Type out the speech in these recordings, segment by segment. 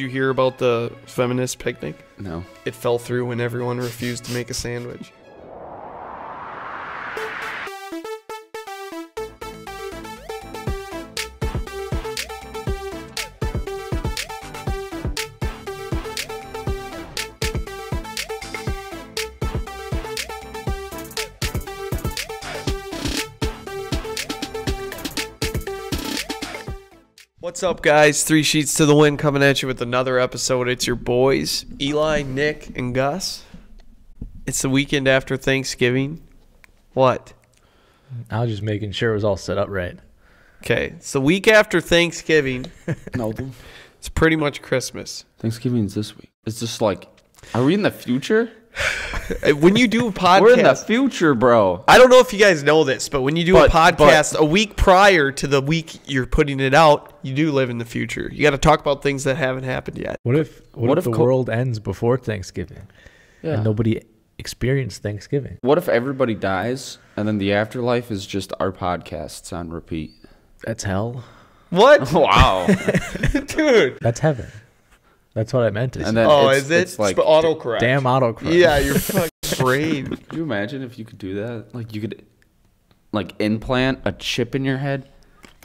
you hear about the feminist picnic? No. It fell through when everyone refused to make a sandwich. What's up, guys? Three Sheets to the Wind coming at you with another episode. It's your boys, Eli, Nick, and Gus. It's the weekend after Thanksgiving. What? I was just making sure it was all set up right. Okay, it's the week after Thanksgiving. No. It's pretty much Christmas. Thanksgiving's this week. It's just like, are we in the future? Uh, When you do a podcast, We're in the future, bro. I don't know if you guys know this, but when you do But- a podcast a week prior to the week you're putting it out, you do live in the future. You got to talk about things that haven't happened yet. What if what, What if, if the co- world ends before Thanksgiving Yeah. and nobody experienced Thanksgiving? What if everybody dies and then the afterlife is just our podcasts on repeat? That's hell. What, Wow. dude? That's heaven. That's what I meant to say. and then Oh, it's, is it? It's like, It's autocorrect. Damn autocorrect. Yeah, you're fucking brain. Could you imagine if you could do that? Like you could, like implant a chip in your head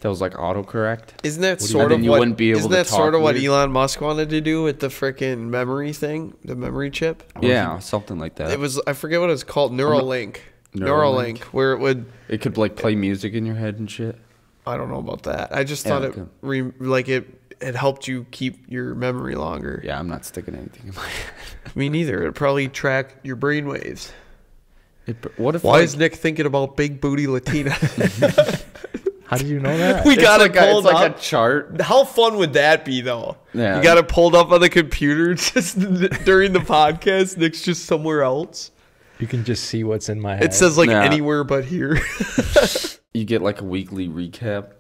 that was like autocorrect. Isn't that do you- sort And of you what? wouldn't be able isn't to that sort talk of what weird? Elon Musk wanted to do with the freaking memory thing, the memory chip? Yeah, something like that. It was I forget what it's called, Neuralink. Neuralink, Neuralink. where it would. It could like play music in your head and shit. I don't know about that. I just Yeah, thought it re, like it. It helped you keep your memory longer. Yeah, I'm not sticking anything in my head. Me neither. It'd probably track your brain waves. It, what if Why like, is Nick thinking about big booty Latina? How did you know that? we it's got like it a, pulled it's like up. a chart? How fun would that be, though? Yeah. You got it pulled up on the computer just during the podcast. Nick's just somewhere else. you can just see what's in my head. It says like Nah. anywhere but here. You get like a weekly recap,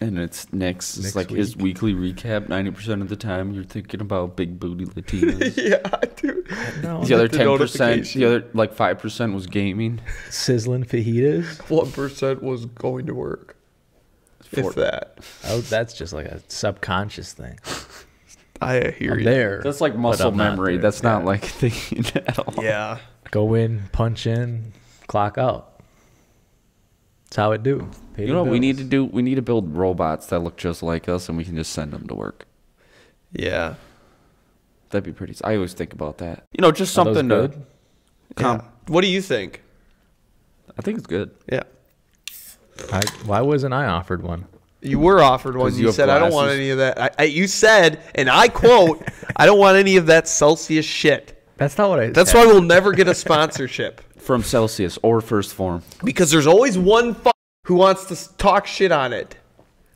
and it's Nick's. It's Next like his weekly recap. Ninety percent of the time, you're thinking about big booty Latinas. yeah, dude. no, the other ten percent, the other like five percent was gaming. sizzling fajitas. One percent was going to work. Four- If that, Oh, that's just like a subconscious thing. I hear I'm you. there. That's like muscle I'm not memory. there. That's not Yeah. like thinking at all. Yeah. Go in, punch in, clock out. That's how it do. Pay You know what we need to do? We need to build robots that look just like us, and we can just send them to work. Yeah. That'd be pretty. I always think about that. You know, just Are those something to. good? Yeah. What do you think? I think it's good. Yeah. I, why wasn't I offered one? You were offered one. you You have said, "I don't want any of that." I, I, you said, and I quote, "I don't want any of that Celsius shit." That's not what I. That's said. why we'll never get a sponsorship From Celsius or First Form. because there's always one f- who wants to talk shit on it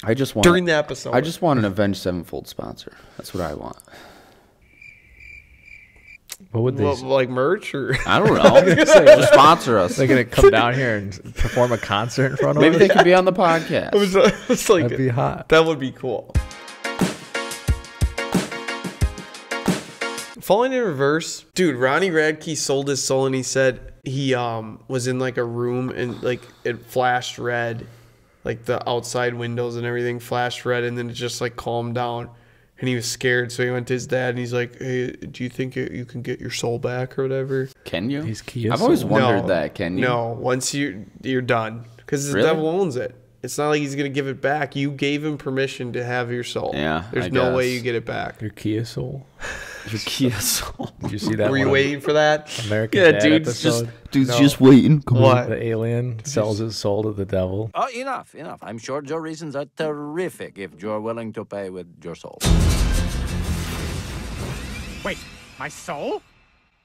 I just want during the episode. I just want an Avenged Sevenfold sponsor. That's what I want. What would they? Well, like merch or I don't know. just sponsor us. They're gonna come down here and perform a concert in front of us. Maybe us. they could be on the podcast. it was, uh, it's like That'd be hot. That would be cool. Falling in reverse, dude. Ronnie Radke sold his soul, and he said he um was in like a room and like it flashed red, like the outside windows and everything flashed red, and then it just like calmed down, and he was scared. So he went to his dad, and he's like, "Hey, do you think you you can get your soul back or whatever?" Can you? He's Kia I've always wondered No. that. Can you? No, once you you're done because the Really? devil owns it. It's not like he's gonna give it back. You gave him permission to have your soul. Yeah, there's I no way you get it back. Your Kia Soul. Your Kia Soul. Did you see that? Were you one on waiting for that? American Yeah, Dad dude's just dude's No. just waiting. Come on. What? The alien sells his soul to the devil. Oh, enough, enough. I'm sure your reasons are terrific if you're willing to pay with your soul. Wait, my soul?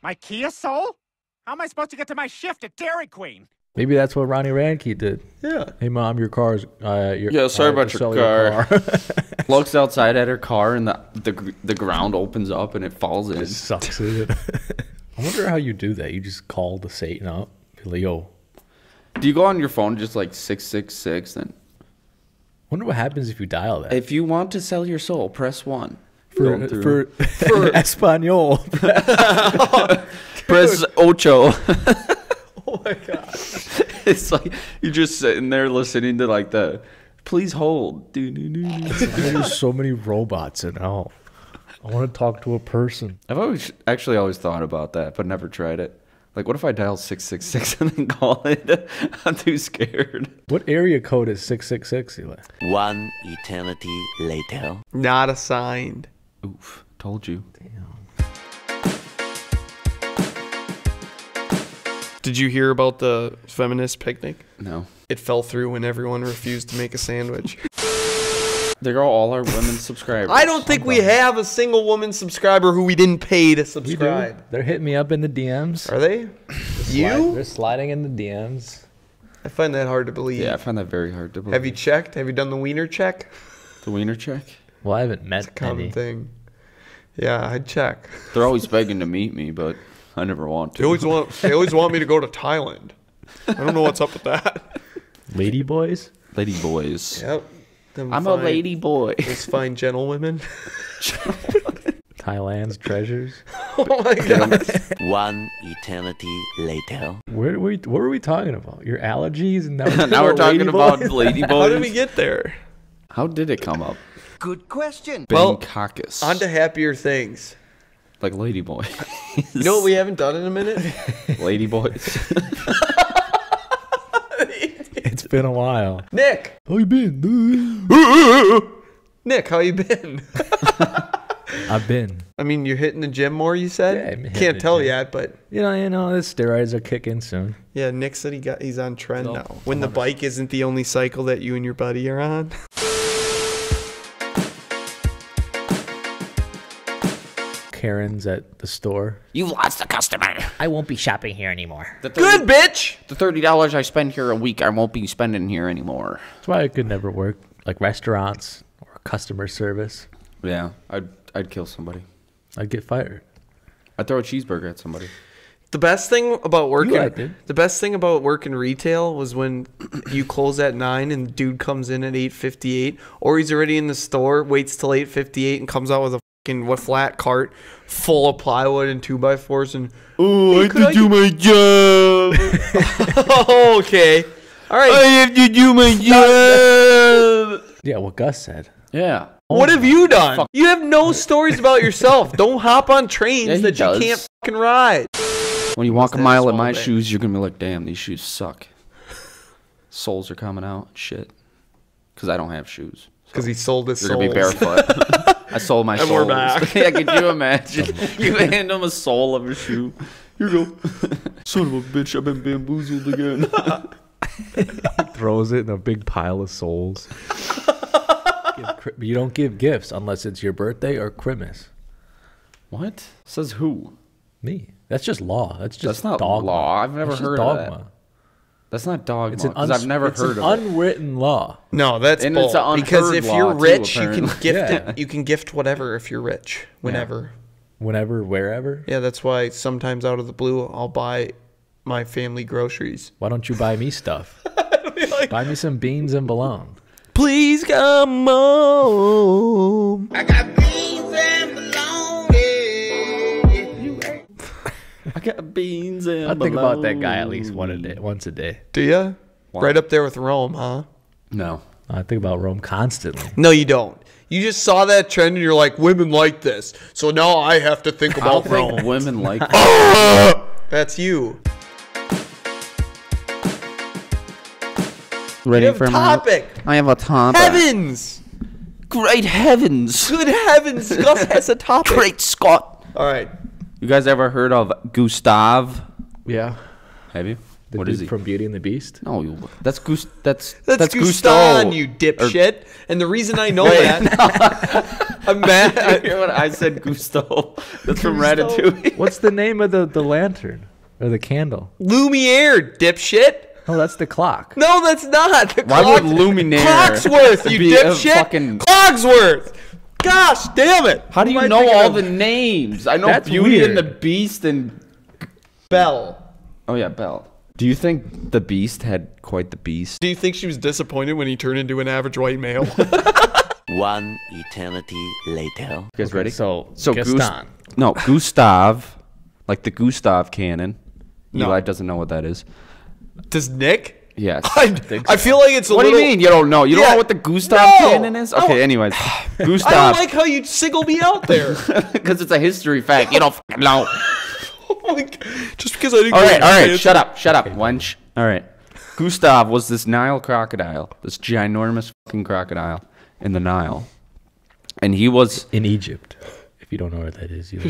My Kia soul? How am I supposed to get to my shift at Dairy Queen? Maybe that's what Ronnie Radke did. Yeah. Hey mom, your car's. Uh, your, Yeah, sorry I have about to your car. Looks outside at her car, and the the the ground opens up and it falls in. It sucks it. I wonder how you do that. You just call the Satan up. Be like, yo. Do you go on your phone just like six six six? And Wonder what happens if you dial that. if you want to sell your soul, press one. for for, for Espanol. press ocho. Oh my god. it's like you're just sitting there listening to like the please hold. There's so many robots in hell. I want to talk to a person. I've always actually always thought about that, but never tried it. Like, what if I dial six six six and then call it? I'm too scared. What area code is 666, Eli? One eternity later. Not assigned. Oof, told you. Did you hear about the feminist picnic? No, It fell through when everyone refused to make a sandwich. they're all our women subscribers. I don't think we have a single woman subscriber who we didn't pay to subscribe. They're hitting me up in the DMs. Are they? Slide- You? They're sliding in the DMs. I find that hard to believe. Yeah, I find that very hard to believe. Have you checked? Have you done the wiener check? the wiener check? Well, I haven't met Common any. thing. Yeah, I'd check. They're always begging to meet me, but I never want to. They always want. They always want me to go to Thailand. I don't know what's up with that. Lady boys? lady boys. Yep. Them I'm a lady boy. Those fine gentlewomen. Thailand's treasures? oh my god. One eternity later. Where were we, what were we talking about? Your allergies? And now we're, now we're talking lady about boys? lady boys. How did we get there? How did it come up? Good question. Well, Bangkokis. On to happier things. Like lady boy. You know what we haven't done in a minute? lady boys. It's been a while. Nick. How you been? Nick, how you been? I've been. I mean, you're hitting the gym more. You said. Yeah, I'm Can't tell gym. yet, but You know, you know, the steroids are kicking soon. yeah, Nick said he got he's on tren So, now. When the bike isn't the only cycle that you and your buddy are on. Karen's at the store. You've lost a customer. I won't be shopping here anymore. The Good bitch. The thirty dollars I spend here a week, I won't be spending here anymore. That's why I could never work like restaurants or customer service. Yeah, I'd I'd kill somebody. I'd get fired. I'd throw a cheeseburger at somebody. The best thing about working acted. the best thing about working retail was when you close at nine and the dude comes in at eight fifty eight, or he's already in the store, waits till eight fifty eight, and comes out with a fucking what flat cart full of plywood and two by fours and oh, I have to do my job. okay, all right. have to do my job. Yeah, what Gus said. Yeah. what have you done? You have no stories about yourself. Don't hop on trains Yeah, he that you can't fucking ride. When you walk a mile in my bit. Eh? shoes, you're gonna be like, "Damn, these shoes suck." Soles are coming out. Shit. Because I don't have shoes. Because he sold his You're gonna be barefoot. I sold my And soles. we're back. yeah, could you imagine? you hand him a sole of a shoe. Here you go. Son of a bitch, I've been bamboozled again. Throws it in a big pile of souls. Give you don't give gifts unless it's your birthday or Christmas. what? Says who? Me. That's just law. That's just That's not dogma. law. I've never That's just heard of dogma. that. That's not dog It's an Because I've never it's heard an of it. unwritten law. No, that's And bull. it's a because if you're too, rich, you can gift Yeah. it. You can gift whatever if you're rich, whenever. Whenever, wherever. Yeah, that's why sometimes out of the blue, I'll buy my family groceries. Why don't you buy me stuff? buy me some beans and bologna. Please come home. I got beans and I think about that guy at least one a day, once a day. Do ya? Right up there with Rome, huh? No. I think about Rome constantly. No, you don't. You just saw that trend and you're like, women like this. So now I have to think I don't about Rome. think women like that. That's you. Ready You have a topic. I have a topic. Heavens! Great heavens. Good heavens! Gus has a topic. Great Scott. All right. You guys ever heard of Gustav? Yeah. Have you? The what dude is he? from Beauty and the Beast? no, you- that's Gus. That's That's, that's, Gustan, Gusteau. you dipshit. and the reason I know that, I'm mad. I hear what I said, Gusto. That's from Ratatouille. What's the name of the, the lantern or the candle? Lumiere, dipshit. Oh, that's the clock. No, that's not. The Why clock- would Luminaire Clocksworth, you be a dipshit. fucking- Clogsworth. Gosh damn it. How do Who you know all of? the names? I know That's Beauty and the. Beast and Belle? oh yeah, Belle. Do you think the Beast had quite the beast? Do you think she was disappointed when he turned into an average white male? One eternity later. You guys ready? So, So Gaston. Gust- no, Gustav, like the Gustav cannon. No. Eli doesn't know what that is. Does Nick? Yes. I, I feel like it's a what do you mean you don't know? You don't know what the Gustav No. cannon is? Okay, anyways. Gustav. I don't like how you single me out there. Because it's a history fact. You don't fucking know. oh my God. Just because I didn't. All go right, to all right. Shut up, shut up, wench. All right. Gustav was this Nile crocodile, this ginormous fucking crocodile in the Nile, and he was In Egypt. If you don't know where that is, you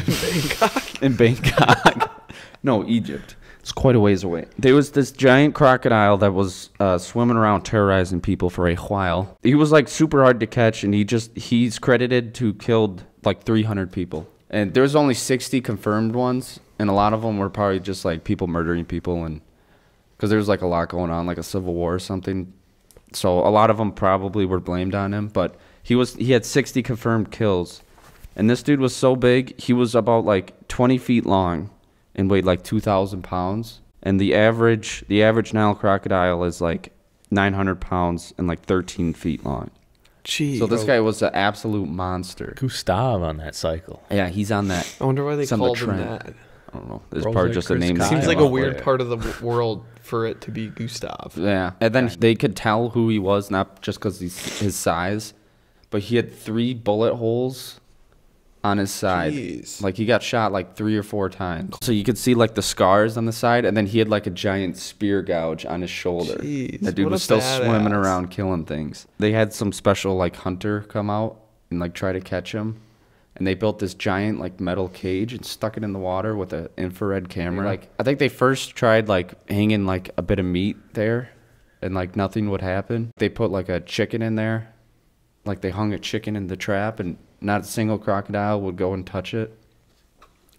in Bangkok. no, Egypt. It's quite a ways away. There was this giant crocodile that was uh, swimming around terrorizing people for a while. He was like super hard to catch, and he just he's credited to killed like 300 people. And there's only 60 confirmed ones, and a lot of them were probably just like people murdering people, and because there was like a lot going on, like a civil war or something. So a lot of them probably were blamed on him, but he was he had 60 confirmed kills. And this dude was so big, he was about like 20 feet long and weighed like 2,000 pounds. And the average, the average Nile crocodile is like 900 pounds and like 13 feet long. Jeez. So this guy was an absolute monster. Gustav on that cycle. Yeah, he's on that. I wonder why they It's on the called him trend. that. I don't know. There's Bros probably like just a name. Kyle. Seems like a weird with. part of the world for it to be Gustav. Yeah, and then they could tell who he was not just because his size, but he had three bullet holes on his side. Jeez. Like he got shot like three or four times. So you could see like the scars on the side, and then he had like a giant spear gouge on his shoulder. Jeez, that dude was still swimming around killing things. They had some special like hunter come out and like try to catch him. And they built this giant like metal cage and stuck it in the water with an infrared camera. Like I think they first tried like hanging like a bit of meat there, and like nothing would happen. They put like a chicken in there, like they hung a chicken in the trap, and not a single crocodile would go and touch it.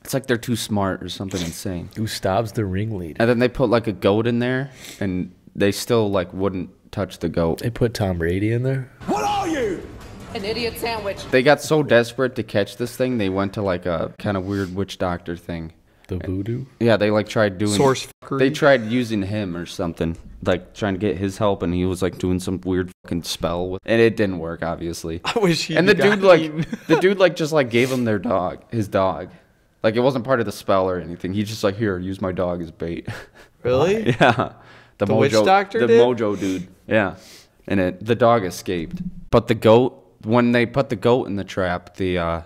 It's like they're too smart or something insane. Gustav's the ringleader. And then they put like a goat in there, and they still like wouldn't touch the goat. They put Tom Brady in there. What are you? An idiot sandwich. They got so desperate to catch this thing, they went to like a kind of weird witch doctor thing. The voodoo. Yeah, they like tried doing Source fuckery. They tried using him or something, like trying to get his help, and he was like doing some weird fucking spell, with, and it didn't work, obviously. I wish he. and the dude like the dude like just like gave him their dog, his dog, like it wasn't part of the spell or anything. He just like here, use my dog as bait. really. yeah, the, The witch doctor the did? mojo dude. Yeah, and it the dog escaped, but the goat when they put the goat in the trap, the uh,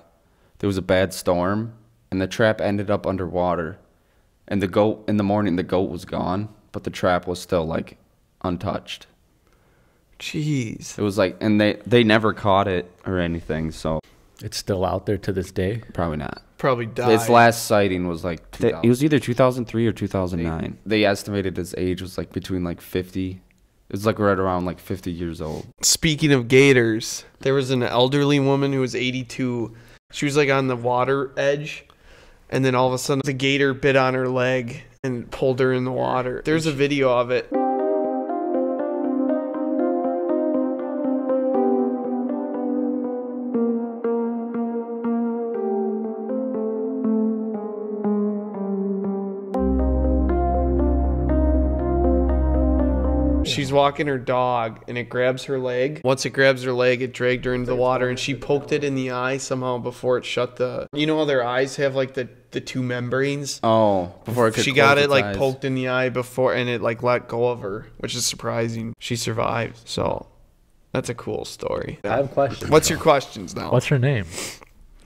there was a bad storm, and the trap ended up underwater, and the goat in the morning the goat was gone, but the trap was still like untouched. Jeez. It was like, and they they never caught it or anything, so It's still out there to this day. probably not. Probably died. Its last sighting was like it was either 2003 or 2009. They estimated its age was like between like 50. it's like right around like 50 years old. Speaking of gators, there was an elderly woman who was 82. She was like on the water edge, and then all of a sudden the gator bit on her leg and pulled her in the water. There's a video of it. She's walking her dog and it grabs her leg. Once it grabs her leg, it dragged her into the water and she poked it in the eye somehow before it shut the. You know how their eyes have like the, the two membranes? Oh, before it could she got it like eyes. poked in the eye before and it like let go of her, which is surprising. She survived. So that's a cool story. I have questions. What's your questions now? What's her name?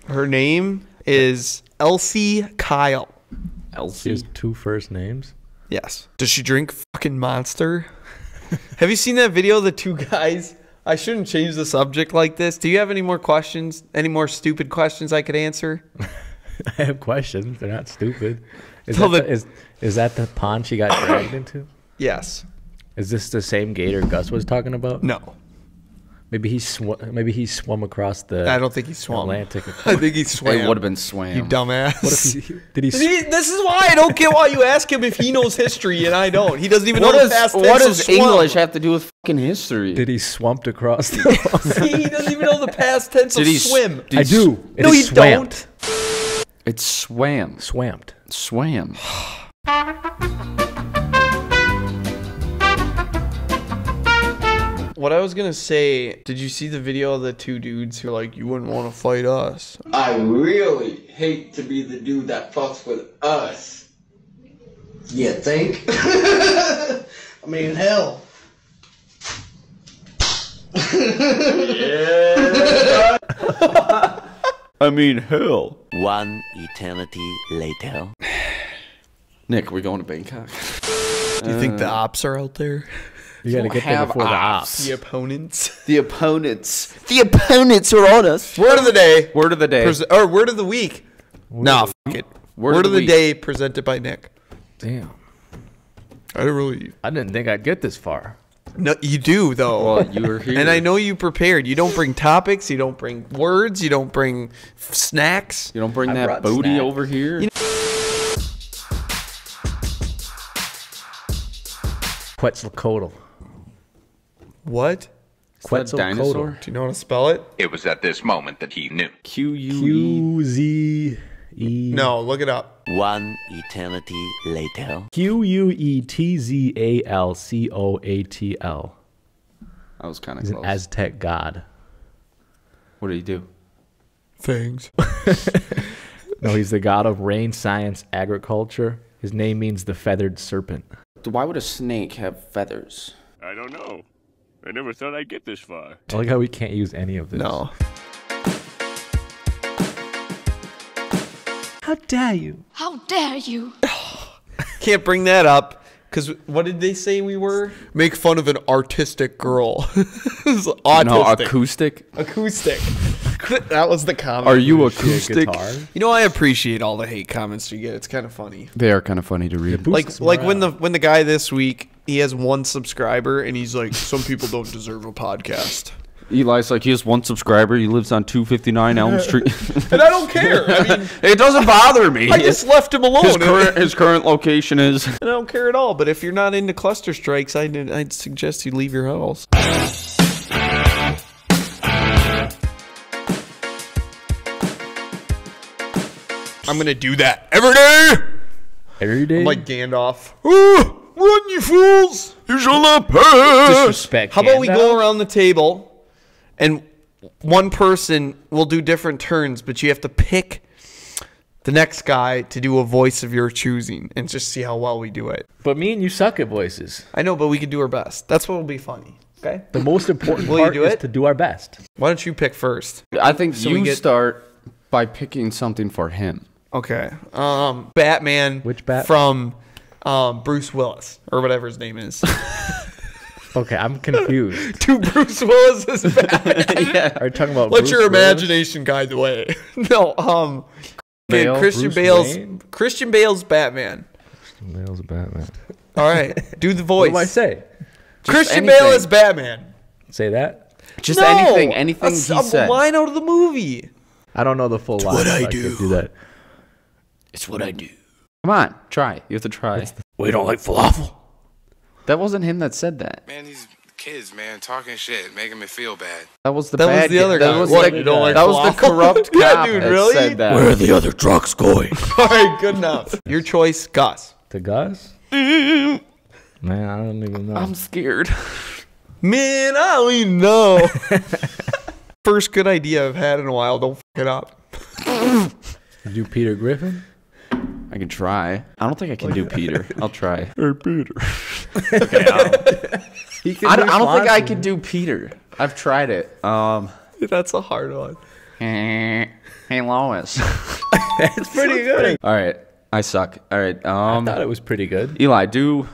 her name is Elsie Kyle. She Elsie. has two first names. Yes. Does she drink fucking monster? have you seen that video of the two guys? I shouldn't change the subject like this. Do you have any more questions? Any more stupid questions I could answer? I have questions. They're not stupid. Is, Tell that, the- the, is, is that the pond she got dragged into? Yes. Is this the same gator Gus was talking about? No. Maybe he sw- maybe he swum across the I don't think he swam. Atlantic. I think he swam. It would have been swam. You dumbass. What if he, did he? Did he- this is why I don't get why you ask him if he knows history and I don't. He doesn't even What know the does past what tense of does. English have to do with fucking history? Did he swamped across the? See, he doesn't even know the past tense Did of he swim. did I he do. s- It no, is you swamped. don't. It's swam. Swamped. Swam. What I was gonna say, did you see the video of the two dudes who are like, you wouldn't want to fight us? I really hate to be the dude that fucks with us. You think? I mean, hell, I mean, hell. One eternity later. Nick, we're going to Bangkok? Do you think the uh, ops are out there? You gotta get there have before the ops. ops. The opponents. The opponents. The opponents are on us. Word of the day. Word of the day. Pres- or word of the week. Nah, f- it. Word, of the, week. day presented by Nick. Damn. I don't really. I didn't think I'd get this far. No, you do though. Well, you were here. and I know you prepared. You don't bring topics. You don't bring words. You don't bring f- snacks. You don't bring I that booty snacks. over here. Quetzalcoatl. What? Is that a Quetzalcoatl. dinosaur? Do you know how to spell it? It was at this moment that he knew. Q U E. Q Z E. No, look it up. One eternity later. Q U E T Z A L C O A T L. That was kind of He's an. Aztec god. what did he do? Things. No, he's the god of rain, science, agriculture. His name means the feathered serpent. Why would a snake have feathers? I don't know. I never thought I'd get this far. I like how we can't use any of this. No. How dare you? How dare you? Can't bring that up. Because what did they say we were? Make fun of an artistic girl. Autistic. No, acoustic. acoustic. that was the comment. Are you acoustic? You know, I appreciate all the hate comments you get. It's kind of funny. They are kind of funny to read. Like, like when the when the guy this week he has one subscriber and he's like, some people don't deserve a podcast, Eli's like, he has one subscriber. He lives on 259 Elm Street. and I don't care. I mean, it doesn't bother me. I just left him alone, his current his current location is. and I don't care at all. But if you're not into cluster strikes, I'd I'd suggest you leave your house. I'm gonna do that every day. Every day? I'm like Gandalf. "Ah, run, you fools! You shall not pass. Disrespect How about we go around the table, and one person will do different turns, but you have to pick the next guy to do a voice of your choosing, and just see how well we do it. But me and you suck at voices. I know, but we can do our best. That's what will be funny. Okay. The most important Will you part do is it? to do our best. Why don't you pick first? I think So you get- start by picking something for him. Okay. Um, Batman. Which Bat- From um, Bruce Willis or whatever his name is. Okay, I'm confused. to Bruce Willis as Batman. Are you talking about Let Bruce your Willis? imagination guide the way. no, um, okay, Bale? Christian Bruce Bale's Wayne? Christian Bale's Batman. Bale's Batman. All right, do the voice. What do I say? Christian anything. Bale is Batman. Say that? Just No, anything, anything a, he a said. line out of the movie. I don't know the full line. what so I can't do. do that. It's what I do. Come on, try. You have to try. We don't like falafel. That wasn't him that said that. Man, these kids, man, talking shit, making me feel bad. That was the That was the other That guy. was What, the, like that was the falafel? corrupt Yeah, dude, that really? said that. Where are the other trucks going? All right, good enough. Your choice, Gus. to Gus? Man, I don't even know. I'm scared. Man, I don't even know. First good idea I've had in a while. Don't f it up. do Peter Griffin? I can try. I don't think I can do Peter. I'll try. He can I don't, I don't think I can do Peter. I've tried it. Um, That's a hard one. hey Lois. It's pretty good. All right, I suck. All right, I um, thought it was pretty good. Eli, do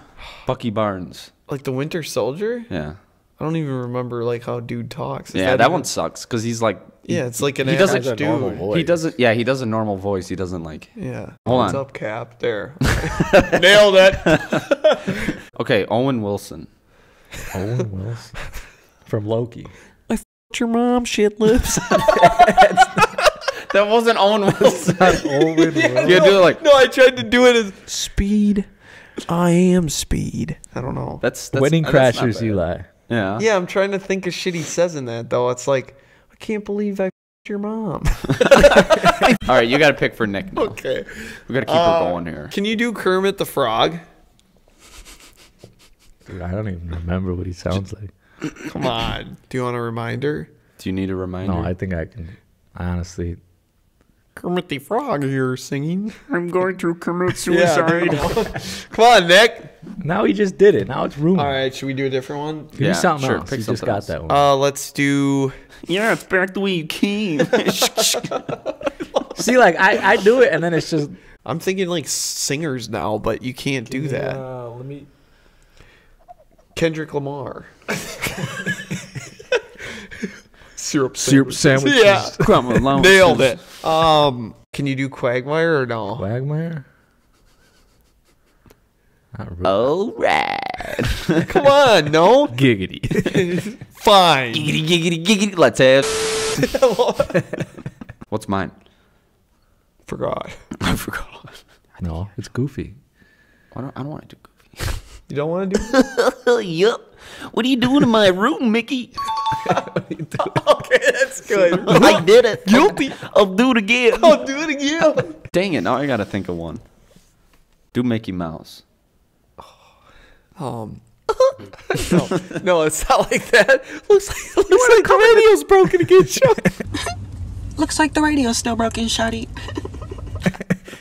Bucky Barnes. Like the Winter Soldier? Yeah, I don't even remember like how dude talks. Is yeah, that, even- one sucks because he's like, Yeah, it's like an he doesn't- average Has a normal dude. voice. he doesn't. Yeah, he does a normal voice. He doesn't like. Yeah. Hold What's on. up, Cap? There. Nailed it. Okay, Owen Wilson. Owen Wilson from Loki. your mom shit lips. That wasn't Owen Wilson. Owen Wilson. you do it like no, I tried to do it as speed. I am speed. I don't know. that's, that's Wedding that's not Crashers, bad. Eli. Yeah. Yeah, I'm trying to think of shit he says in that though. It's like I can't believe I your mom. All right, you got to pick for Nick. Now. okay. We got to keep Uh, her going here. Can you do Kermit the Frog? Dude, I don't even remember what he sounds like. Come on. Do you want a reminder? Do you need a reminder? No, I think I can. I honestly, Kermit the Frog here singing. I'm going to commit Yeah. suicide. Come on, Nick. Now he just did it. Now it's rumor. All right, should we do a different one? Give me Yeah, something sure, else. pick You just something got else. that one. Uh, let's do. yeah, it's back the way you came. See, like I, I do it, and then it's just. I'm thinking like singers now, but you can't do that. Uh, let me. Kendrick Lamar. Syrup Syrup sandwiches. Yeah. Crumb alone. Nailed it. Um, can you do Quagmire or no? Quagmire. Not really. All right. Come on, no. Giggity. Fine. giggity, giggity, giggity. Let's have. What's mine? Forgot. I forgot. no, it's goofy. I don't, I don't want to do goofy. You don't want to do? yup. What are you doing in my room, Mickey? okay, that's good. I did it. Guilty. I'll do it again. I'll do it again. Dang it! Now I gotta think of one. Do Mickey Mouse. Um. no, no, it's not like that. Looks like looks like the radio's broken again. Chuck. Looks like the radio's still broken, Shotty.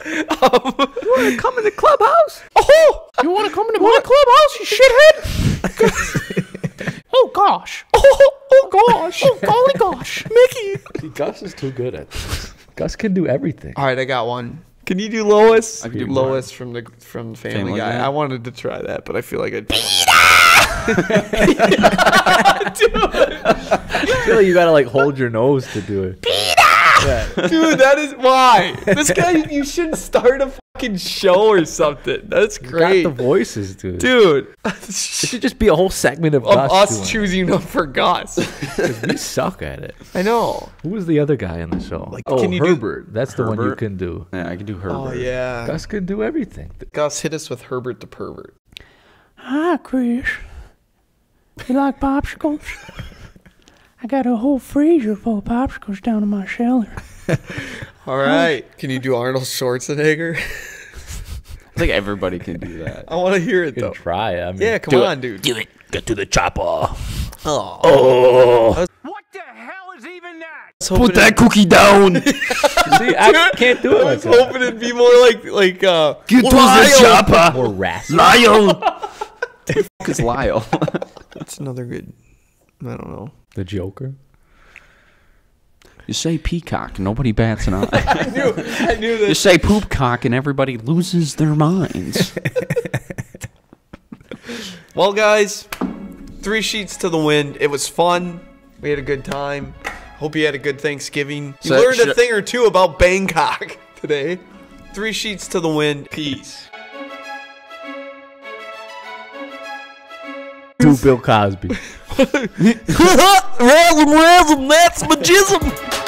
Come in the clubhouse? Oh, you want to come into my clubhouse, you shithead? oh gosh. Oh, oh, oh gosh. Oh golly gosh. Mickey. See, Gus is too good at this. Gus can do everything. All right, I got one. Can you do Lois? I can do Lois from the from Family, Family Guy. Guy. I wanted to try that, but I feel like I'd. I feel like you gotta like hold your nose to do it. Dude, that is why. This guy, you should start a fucking show or something. That's great. Got the voices, dude. Dude, It should just be a whole segment of, of Gus us choosing up for Gus. it. We suck at it. I know. Who was the other guy in the show? Like, oh, can you do- Herbert. That's the one you can do. Yeah, I can do oh, Herbert. Oh yeah. Gus can do everything. Gus hit us with Herbert the pervert. Hi, Chris. You like popsicles? I got a whole freezer full of popsicles down in my cellar. All right. Can you do Arnold Schwarzenegger? I think everybody can do that. I want to hear it You though. can try it. I mean, Yeah, come do on, dude. Do it. Get to the chopper. Oh. What the hell is even that? Put that cookie down. See, I can't do it I like was that. hoping it'd be more like like uh. Get to Lyle. the chopper. More raspy. Lyle. It's Lyle. That's another good. I don't know. The Joker. you say peacock, nobody bats an eye. I knew. I knew You this. say poopcock, and everybody loses their minds. Well, guys, three sheets to the wind. It was fun. We had a good time. Hope you had a good Thanksgiving. You So, learned a thing or two about Bangkok today. Three sheets to the wind. Peace. Tu, Bill Cosby. Mesmo, mesmo, mesmo.